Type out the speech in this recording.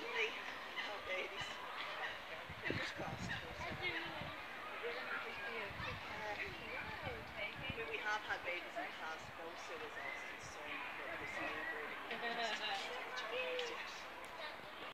Babies, fingers crossed. But we have had babies in the past,